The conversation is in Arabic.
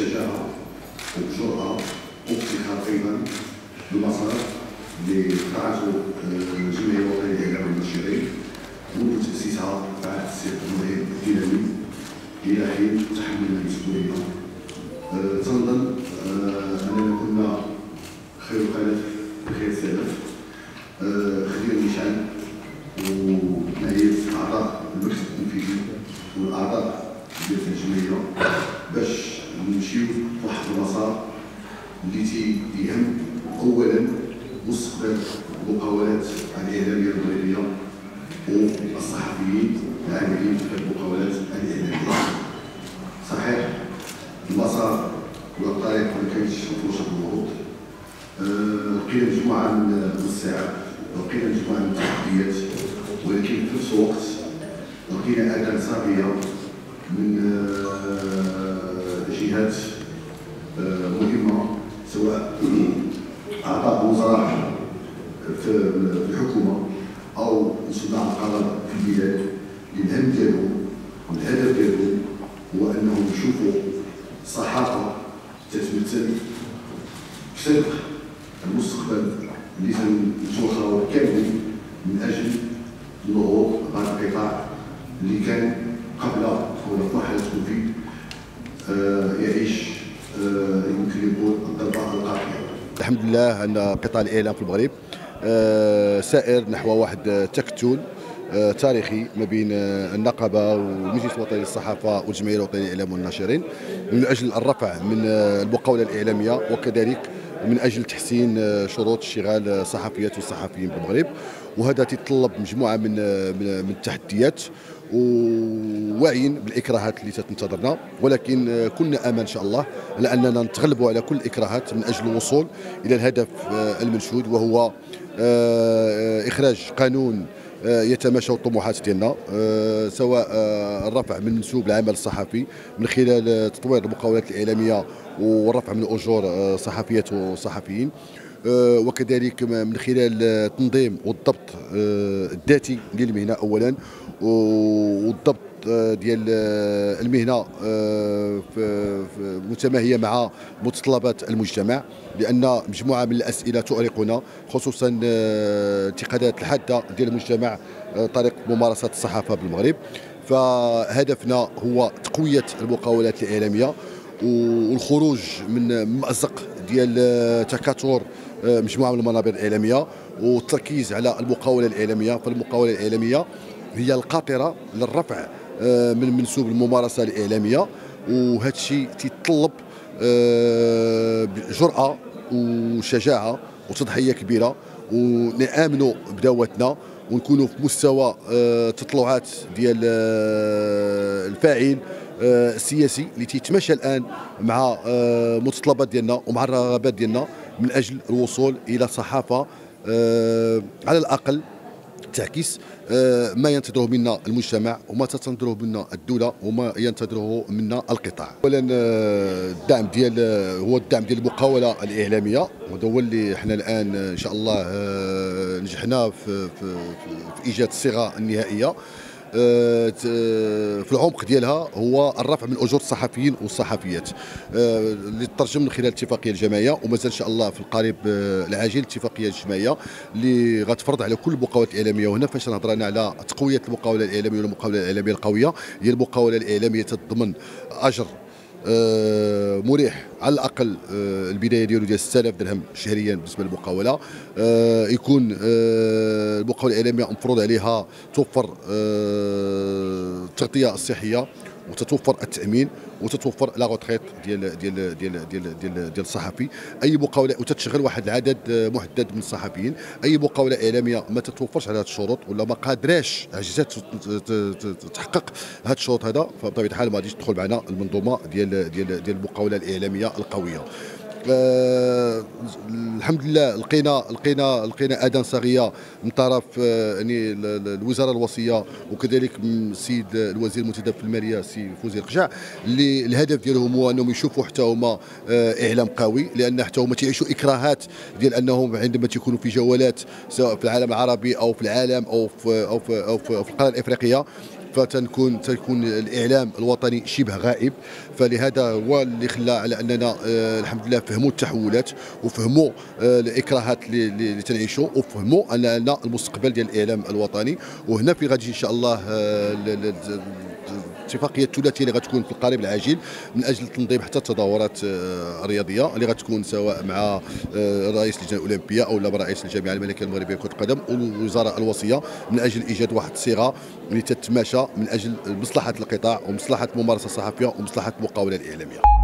بشجاعه وبجرأه وابتكار أيضا بمسار اللي قطعته الجمعيه الوطنيه للاعلام منذ تاسيسها بعد السيد المهم الدينامي إلى حين تحملنا المسؤولية. اللي تيهم اولا مستقبل المقاولات الإعلامية المغربيه والصحفيين العاملين في المقاولات الإعلامية. صحيح المسار والطريق ما كانش مفروشه بالورود لقينا مجموعه من الساعات لقينا مجموعه من التحديات ولكن في نفس الوقت لقينا أداة صافيه من جهات في الحكومة أو صناع القرار في البلاد الهم ديالهم والهدف ديالهم هو أنهم يشوفوا الصحافه تتمثل بصدق المستقبل اللي تنتوخاو كاملين من أجل النهوض بهذا القطاع اللي كان قبل ولا مرحلة كوفيد آه يعيش آه يمكن يقول الضربة القاطعة. الحمد لله أن قطاع الإعلام في المغرب سائر نحو واحد التكتل آه تاريخي ما بين آه النقابة والمجلس الوطني للصحافة والجمعية الوطنية للإعلام والناشرين من أجل الرفع من آه المقاولة الإعلامية وكذلك من أجل تحسين شروط اشتغال الصحفيات والصحفيين بالمغرب. وهذا تتطلب مجموعة من من التحديات. وواعيين بالإكراهات اللي تنتظرنا. ولكن كنا امل إن شاء الله على أننا نتغلبوا على كل الإكراهات من أجل الوصول إلى الهدف المنشود وهو إخراج قانون يتماشى الطموحات ديالنا سواء الرفع من منسوب العمل الصحفي من خلال تطوير المقاولات الإعلامية والرفع من أجور صحفيات وصحفيين وكذلك من خلال التنظيم والضبط الذاتي للمهنة اولا والضبط ديال المهنة متماهية مع متطلبات المجتمع لأن مجموعة من الأسئلة تؤرقنا خصوصا الانتقادات الحادة ديال المجتمع طريق ممارسة الصحافة بالمغرب. فهدفنا هو تقوية المقاولات الإعلامية والخروج من مأزق ديال تكاثر مجموعة من المنابر الإعلامية والتركيز على المقاولة الإعلامية. فالمقاولة الإعلامية هي القاطرة للرفع من منسوب الممارسة الإعلامية. وهذا الشيء تيتطلب جرأه وشجاعة وتضحية كبيرة. ونامنوا بدعوتنا ونكونوا في مستوى تطلعات ديال الفاعل السياسي اللي تيتماشى الآن مع متطلبات ديالنا ومع الرغبات ديالنا من أجل الوصول إلى صحافة على الأقل تعكس ما ينتظره منا المجتمع وما تنتظره منا الدولة وما ينتظره منا القطاع. اولا الدعم ديال هو الدعم ديال المقاولة الإعلامية وهذا هو اللي إحنا الآن إن شاء الله نجحنا في, في, في إيجاد الصيغة النهائية في العمق ديالها هو الرفع من أجور الصحفيين والصحفيات. اللي تترجم من خلال اتفاقية الجمعية ومازال إن شاء الله في القريب العاجل اتفاقية الجمعية اللي غتفرض على كل المقاولات الإعلامية. وهنا فاش نهضر أنا على تقوية المقاولة الإعلامية والمقاولة الإعلامية القوية هي المقاولة الإعلامية تتضمن أجر آه مريح. على الأقل آه البداية ديالو ديال 6000 درهم شهريا بالنسبة للمقاولة. آه يكون المقاولة الإعلامية مفروض عليها توفر التغطية الصحية. وتتوفر التأمين وتتوفر لا روتريت ديال ديال ديال ديال ديال, ديال الصحفي. أي مقاولة وتتشغل واحد العدد محدد من الصحفيين. أي مقاولة إعلامية ما تتوفرش على هذه الشروط ولا ما قادراش عجزات تحقق هذه الشروط هذا فبطبيعة الحال ما غاديش تدخل معنا المنظومة ديال ديال ديال المقاولة الإعلامية القوية. الحمد لله لقينا لقينا لقينا اذان صاغيه من طرف آه يعني الوزاره الوصية وكذلك السيد الوزير المنتدب في المالية سي فوزي القجع اللي الهدف ديالهم هو أنهم يشوفوا حتى هما آه إعلام قوي لأن حتى هما تعيشوا إكراهات ديال أنهم عندما تيكونوا في جولات سواء في العالم العربي أو في العالم أو في أو في, أو في, أو في القاره الإفريقية. فتنكون تكون الإعلام الوطني شبه غائب. فلهذا هو اللي خلى على أننا آه، الحمد لله فهموا التحولات وفهموا آه، الإكراهات اللي- تنعيشوا وفهموا أننا المستقبل ديال الإعلام الوطني. وهنا في غادي إن شاء الله آه، الاتفاقيه الثلاثيه اللي غتكون في القريب العاجل من أجل تنظيم حتى التظاهرات آه، الرياضية اللي غتكون سواء مع آه، رئيس اللجنه الاولمبيه أو لا رئيس الجامعة الملكيه المغربية لكرة القدم والوزراء الوصية من أجل إيجاد واحد الصيغة اللي تتماشى من أجل مصلحة القطاع ومصلحة الممارسه الصحفيه ومصلحة المقاوله الإعلامية.